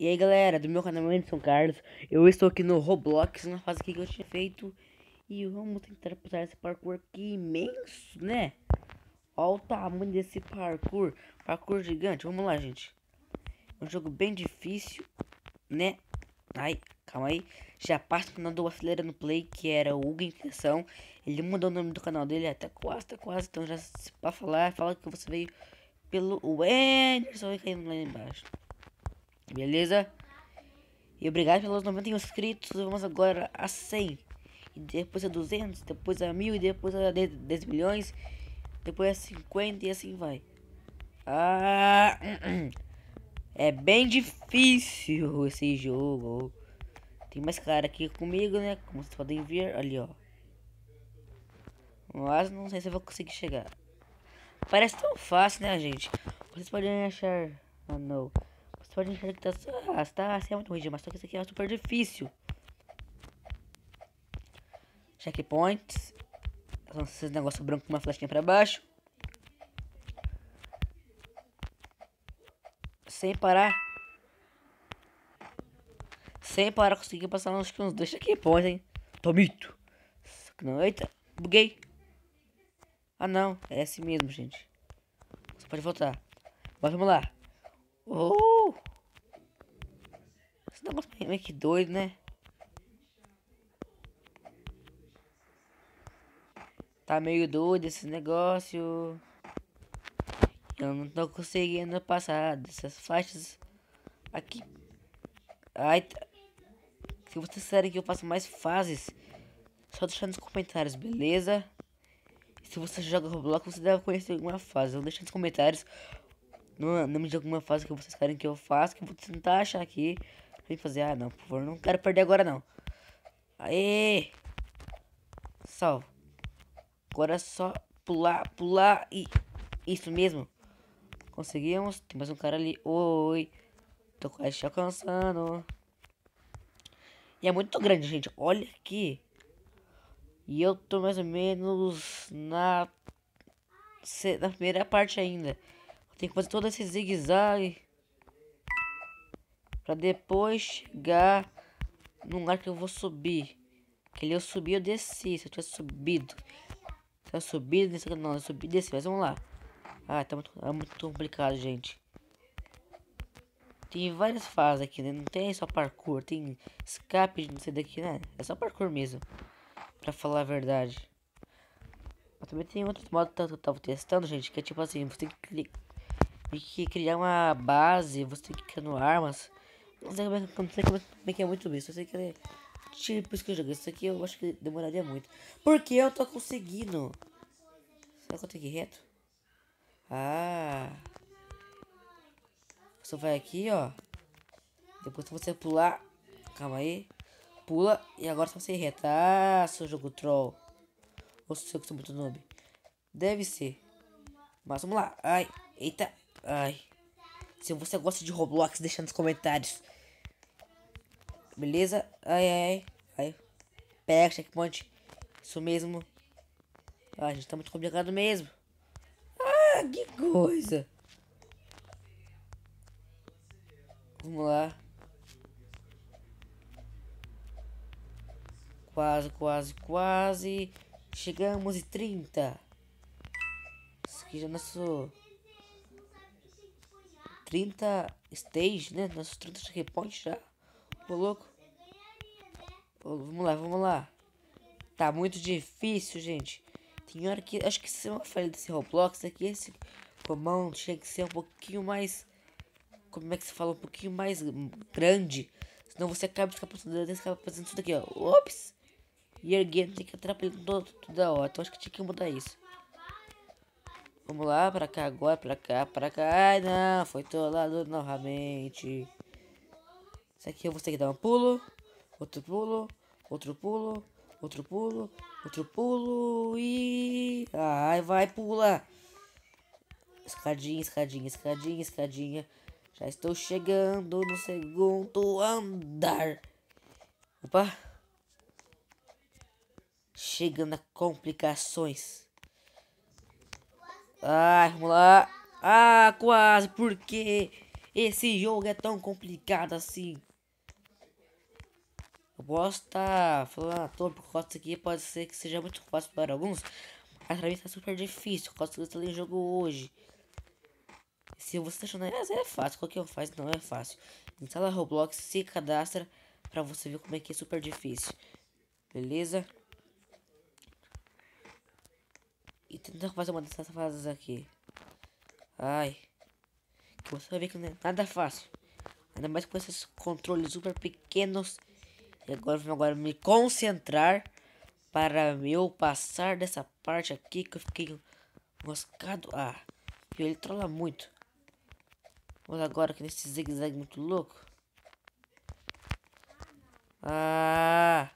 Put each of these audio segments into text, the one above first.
E aí galera, do meu canal Anderson Carlos, eu estou aqui no Roblox, na fase que eu tinha feito. E vamos tentar passar esse parkour aqui imenso, né? Olha o tamanho desse parkour, parkour gigante, vamos lá gente. É um jogo bem difícil, né? Ai, calma aí. Já passa canal do Acelera no Play, que era o Hugo Ele mudou o nome do canal dele, até quase, até quase, então já se para falar, fala que você veio pelo Anderson e caindo lá embaixo Beleza? E obrigado pelos 91 inscritos. Vamos agora a 100. E depois a 200, depois a 1000 e depois a 10 milhões. Depois a 50 e assim vai. Ah, é bem difícil esse jogo. Tem mais cara aqui comigo, né? Como vocês podem ver ali, ó. Mas não sei se eu vou conseguir chegar. Parece tão fácil, né, gente? Vocês podem achar... Ah, não. Você pode achar que tá, ah, tá assim é muito ruim, mas só que isso aqui é super difícil. Checkpoints. São esses negócios brancos com uma flechinha pra baixo. Sem parar. Sem parar, consegui passar uns, uns dois checkpoints, hein. Tomito. Não, eita, buguei. Ah não, é assim mesmo, gente. Você pode voltar. Mas vamos lá. Oh! Esse negócio é meio que doido, né? Tá meio doido esse negócio. Eu não tô conseguindo passar dessas faixas aqui. Ai, tá. se vocês querem que eu faça mais fases, só deixar nos comentários, beleza? se você joga Roblox, você deve conhecer alguma fase. Então deixa nos comentários no nome de alguma fase que vocês querem que eu faça, que eu vou tentar achar aqui. Vem fazer, ah não, por favor, não quero perder agora não. Aê! Salvo. Agora é só pular, pular e... Isso mesmo. Conseguimos. Tem mais um cara ali. Oi. Tô quase te alcançando. E é muito grande, gente. Olha aqui. E eu tô mais ou menos na... Na primeira parte ainda. Tem que fazer todo esse zigue-zague. Pra depois chegar num lugar que eu vou subir. Que ali eu subi eu desci. Se eu tivesse subido. Se eu subido nesse não, eu subi desci. Mas vamos lá. Ah, tá muito, é muito complicado, gente. Tem várias fases aqui, né? Não tem só parkour, tem escape, não sei daqui, né? É só parkour mesmo. Pra falar a verdade. Mas também tem outros modos que eu tava testando, gente, que é tipo assim, você tem que clicar e que criar uma base, você tem que criando armas. Não sei como é, não sei como é, como é que é muito isso. Eu sei que é tipo isso que eu joguei. Isso aqui eu acho que demoraria muito. Porque eu tô conseguindo. Será que eu tenho que ir reto? Ah. Você vai aqui, ó. Depois você pular. Calma aí. Pula. E agora você ir reto. Ah, seu jogo troll. Ou seu que sou muito noob. Deve ser. Mas vamos lá. Ai. Eita. Ai. Se você gosta de Roblox, deixa nos comentários. Beleza? Ai, ai, ai. ai. Pega checkpoint. Isso mesmo. Ah, gente, tá muito complicado mesmo. Ah, que coisa. Vamos lá. Quase, quase, quase. Chegamos em 30. Isso aqui já é nosso 30 stage, né? Nossos 30 checkpoints já. Tô louco. vamos lá, vamos lá. Tá muito difícil, gente. Tem hora que. Acho que se eu falei desse Roblox aqui, esse comando tinha que ser um pouquinho mais. Como é que se fala? Um pouquinho mais grande. Senão você acaba escapando, acaba fazendo isso daqui, ó. Ops! E erguendo, tem que atrapalhar tudo, toda hora. Então acho que tinha que mudar isso. Vamos lá, pra cá agora, pra cá, pra cá. Ai, não, foi lado novamente. Isso aqui eu vou ter que dar um pulo, outro pulo, outro pulo, outro pulo, outro pulo e... Ai, vai, pula. Escadinha, escadinha, escadinha, escadinha. Já estou chegando no segundo andar. Opa. Chegando a complicações. Ai, vamos lá. Ah, quase, porque esse jogo é tão complicado assim. Eu posso estar tá falando à toa por causa aqui pode ser que seja muito fácil para alguns, pra mim tá super difícil, eu estou em jogo hoje. Se você tá achando, ah, é fácil, qualquer um faz, não é fácil. Instala Roblox, se cadastra pra você ver como é que é super difícil. Beleza? E tenta fazer uma dessas fases aqui. Ai. Você vai ver que não é nada fácil. Ainda mais com esses controles super pequenos. E agora vou agora me concentrar para eu passar dessa parte aqui que eu fiquei moscado. Ah, ele trola muito. Vamos agora aqui nesse zigue-zague muito louco. Ah!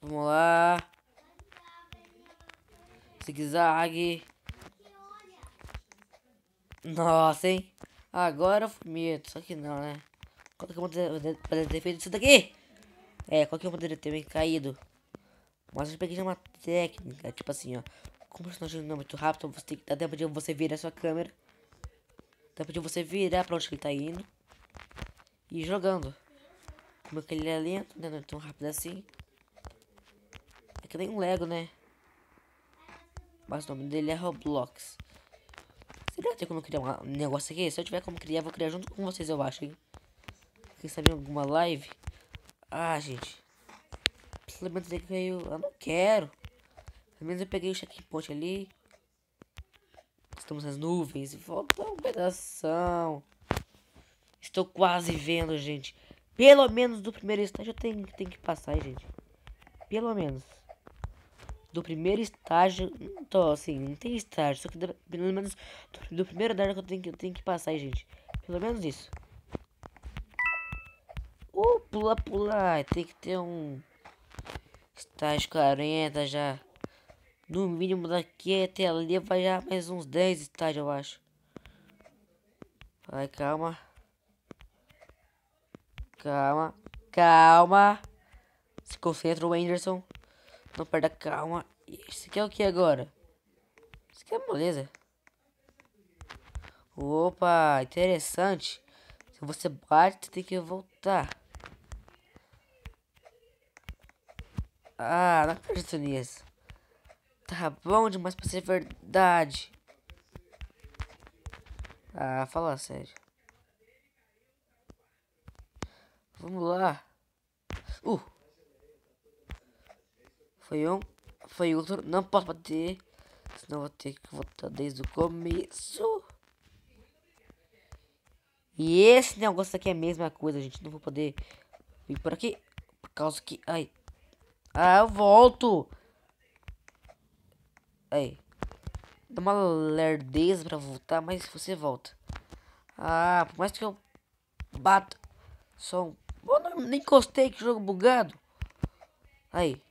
Vamos lá. Zigue-zague. Nossa, hein? Agora eu fui. Só que não, né? Qual que eu poderia ter feito isso daqui? É, qual que eu poderia ter caído? Mas eu peguei uma técnica, tipo assim, ó. Como personagem não é muito rápido, você tem que dar tempo de você virar a sua câmera. Tempo de você virar pra onde ele tá indo. E jogando. Como que ele é lento, né? Não é tão rápido assim. É que nem um Lego, né? Mas o nome dele é Roblox. Seria ter como criar um negócio aqui? Se eu tiver como criar, vou criar junto com vocês, eu acho, hein? Quem sabe alguma live? Ah, gente. Pelo menos que eu... eu não quero. Pelo menos eu peguei o checkpoint ali. Estamos nas nuvens. Falta um pedaço. Estou quase vendo, gente. Pelo menos do primeiro estágio eu tenho, que passar, gente. Pelo menos. Do primeiro estágio. Tô assim, não tem estágio. Só que pelo menos do, do primeiro estágio que eu tenho, que eu tenho que passar, gente. Pelo menos isso. Uh, pula, pula. Tem que ter um. Estágio 40 já. No mínimo daqui até ali vai já mais uns 10 estádios, eu acho. Vai, calma. Calma. Calma. Se concentra, o Anderson. Não perda calma. Isso aqui é o que agora? Isso aqui é moleza. Opa, interessante. Se você bate, você tem que voltar. Ah, não acredito nisso. Tá bom demais pra ser verdade. Ah, fala sério. Vamos lá. Uh. Foi um. Foi outro. Não posso bater. Senão vou ter que voltar desde o começo. E esse negócio aqui é a mesma coisa, gente. Não vou poder vir por aqui. Por causa que... Ai. Ah, eu volto. Aí. Dá uma lerdeza pra voltar, mas você volta. Ah, por mais que eu bato. Só um... Eu nem encostei, que jogo bugado. Aí.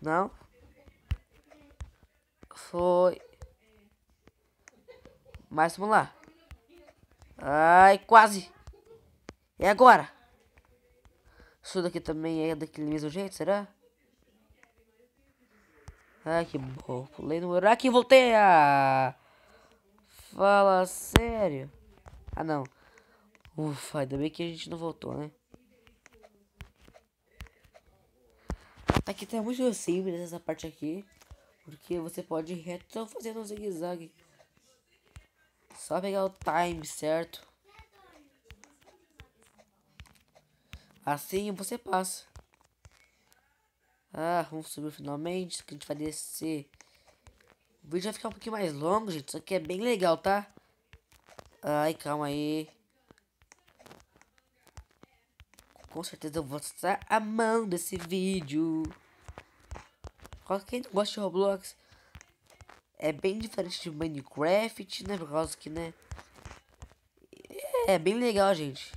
Não. Foi. Mas vamos lá. Ai, quase. E agora? Isso daqui também é daquele mesmo jeito, será? Ai, que bom. Pulei no buraco e voltei a... Fala sério. Ah, não. Ufa, ainda bem que a gente não voltou, né? Aqui tá muito simples essa parte aqui. Porque você pode ir reto fazendo um zigue-zague. Só pegar o time certo. Assim você passa. Ah, vamos subir finalmente. Que a gente vai descer. O vídeo vai ficar um pouquinho mais longo, gente. Isso aqui é bem legal, tá? Ai, calma aí. Com certeza vou estar amando esse vídeo. Quem não gosta de Roblox é bem diferente de Minecraft, né? Por causa que, né? É bem legal, gente.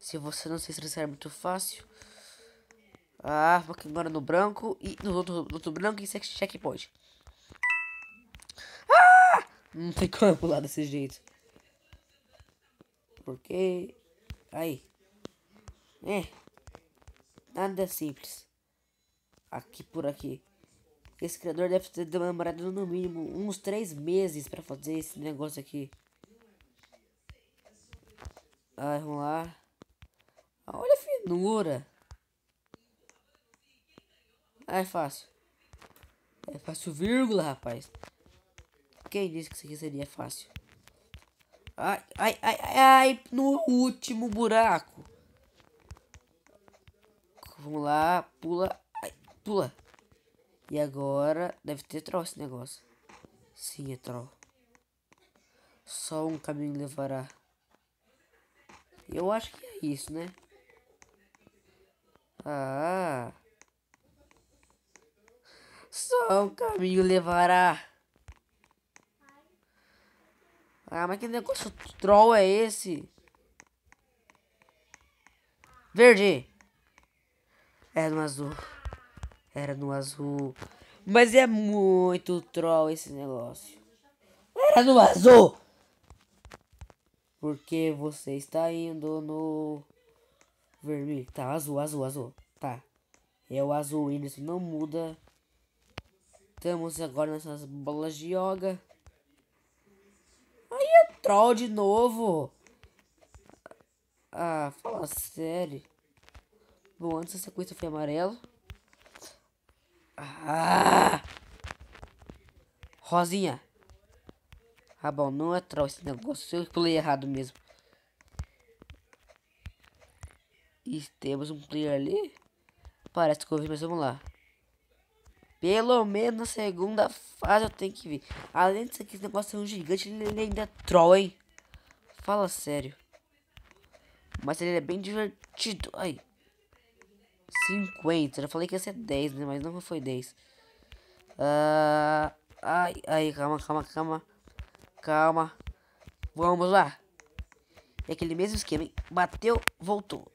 Se você não se estressar é muito fácil. Ah, aqui agora no branco e no outro, no outro branco e checkpoint. Ah! Não tem como pular desse jeito. Porque... Aí. É. Nada simples. Aqui por aqui. Esse criador deve ter demorado no mínimo uns três meses pra fazer esse negócio aqui. Ai, vamos lá. Olha a finura. Ah, é fácil. É fácil, vírgula, rapaz. Quem disse que isso aqui seria fácil? Ai, ai, ai, ai, no último buraco. Vamos lá, pula, ai, pula. E agora deve ter troll esse negócio. Sim, é troll. Só um caminho levará. Eu acho que é isso, né? Ah. Só um caminho levará. Ah, mas que negócio troll é esse? Verde. É no azul. Era no azul. Mas é muito troll esse negócio. Era no azul. Porque você está indo no vermelho. Tá, azul, azul, azul. Tá. É o azul isso não muda. Estamos agora nessas bolas de yoga. Troll de novo. Ah, fala sério. Bom, antes essa coisa foi amarelo. Ah! Rosinha. Ah, bom, não é troll esse negócio. Eu pulei errado mesmo. E temos um player ali. Parece que eu vi, mas vamos lá. Pelo menos na segunda fase eu tenho que ver. Além disso aqui, esse negócio é um gigante, ele ainda é troll, hein? Fala sério. Mas ele é bem divertido. Ai. 50. Já falei que ia ser 10, né? Mas não foi 10. Uh, ai, ai, calma, calma, calma. Calma. Vamos lá. É aquele mesmo esquema, hein? Bateu, voltou.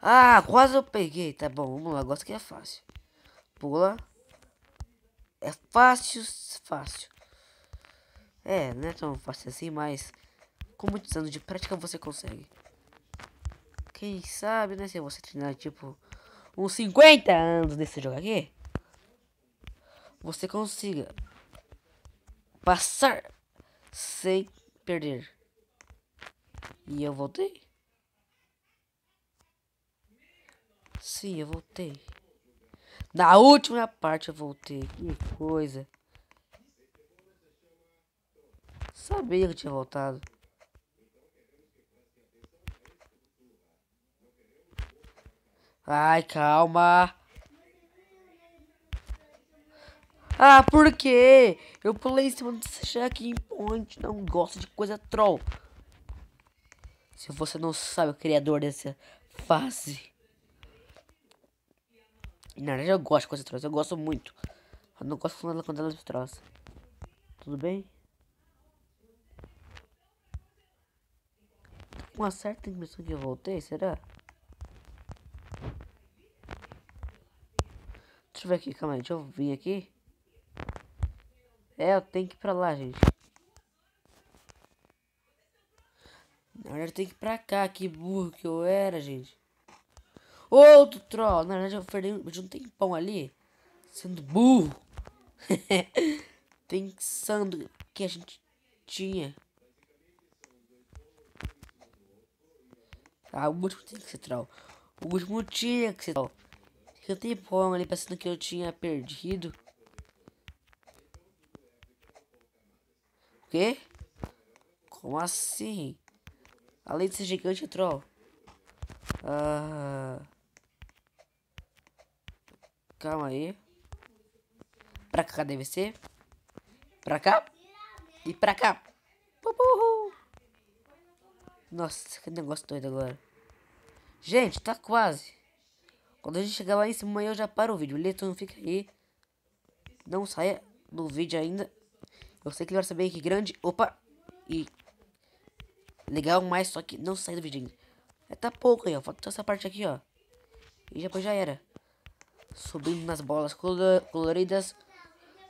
Ah, quase eu peguei. Tá bom, vamos lá. Gosto que é fácil. Pula. É fácil, fácil. É, não é tão fácil assim, mas com muitos anos de prática você consegue. Quem sabe, né? Se você treinar tipo uns 50 anos nesse jogo aqui, você consiga passar sem perder. E eu voltei? Sim, eu voltei. Na última parte eu voltei. Que coisa. Sabia que tinha voltado. Ai, calma. Ah, por quê? Eu pulei em cima do check point. Não gosto de coisa troll. Se você não sabe o criador dessa fase. Na verdade eu gosto de coisa troll. Eu gosto muito. Eu não gosto quando ela, quando ela destroça. Tudo bem? Uma certa impressão que eu voltei, será? Deixa eu ver aqui, calma aí, deixa eu vir aqui. É, eu tenho que ir pra lá, gente. Na verdade, eu tenho que ir pra cá. Que burro que eu era, gente. Outro troll. Na verdade, eu perdi, um tempão ali. Sendo burro. Pensando que a gente tinha. Ah, o último tem que ser troll. O último tinha que ser troll. Fiquei um tempão ali pensando que eu tinha perdido. quê? Como assim? Além de ser gigante, é troll. Ah... Calma aí. Pra cá deve ser. Pra cá. E pra cá. Nossa, que negócio doido agora. Gente, tá quase. Quando a gente chegar lá em cima, eu já paro o vídeo. Beleza? Então fica aí. Não saia do vídeo ainda. Eu sei que ele vai saber que grande. Opa! E. Legal, mas só que não sai do vídeo ainda. É, tá pouco aí, ó. Falta essa parte aqui, ó. E depois já era. Subindo nas bolas coloridas.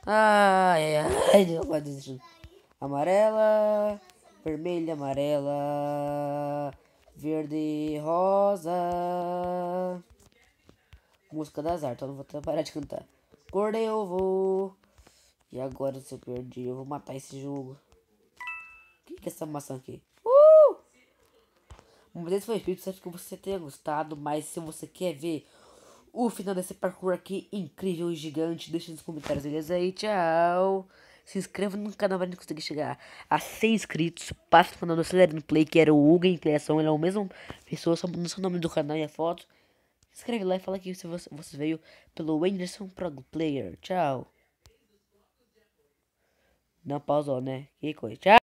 Ai, ai, ai. Amarela. Vermelha, amarela. Verde, rosa. Música das artes. Eu não vou parar de cantar. Acordei, eu vou. E agora se eu perdi, eu vou matar esse jogo. O que, que é essa maçã aqui? Uh! Mas esse foi o vídeo, espero que você tenha gostado. Mas se você quer ver o final desse parkour aqui incrível e gigante, deixa nos comentários, beleza? aí, tchau! Se inscreva no canal para conseguir chegar a 100 inscritos. Passa o canal do Acelerando Play, que era o Hugo em criação. Ele é a mesma pessoa, só muda o nome do canal e a foto. Se inscreve lá e fala que você, você veio pelo Anderson Pro Player. Tchau. Não pausou, né? Que coisa. Tchau.